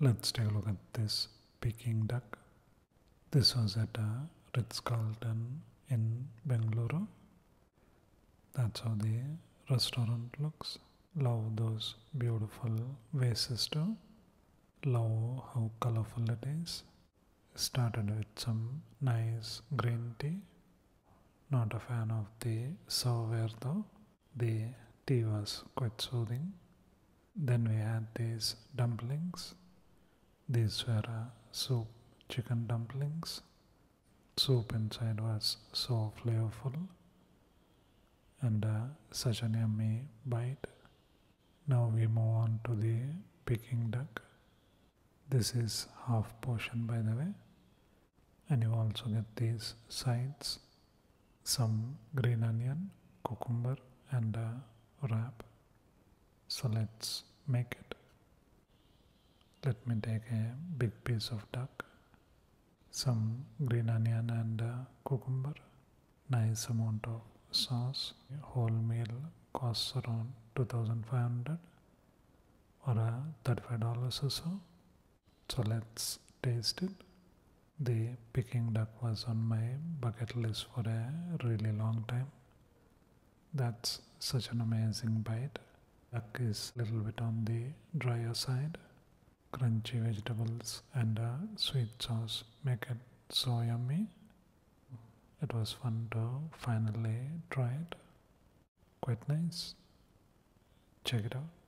Let's take a look at this Peking duck. This was at uh, a Ritz Carlton in Bengaluru. That's how the restaurant looks. Love those beautiful vases too. Love how colorful it is. Started with some nice green tea. Not a fan of the silverware though. The tea was quite soothing. Then we had these. These were uh, soup chicken dumplings. Soup inside was so flavorful and uh, such an yummy bite. Now we move on to the Peking duck. This is half portion by the way, and you also get these sides some green onion, cucumber, and a wrap. So let's make it. Let me take a big piece of duck, some green onion and cucumber, nice amount of sauce. Whole meal costs around 2500 or uh, $35 or so. So let's taste it. The Peking duck was on my bucket list for a really long time. That's such an amazing bite. Duck is a little bit on the drier side. Crunchy vegetables and a sweet sauce make it so yummy. It was fun to finally try it. Quite nice. Check it out.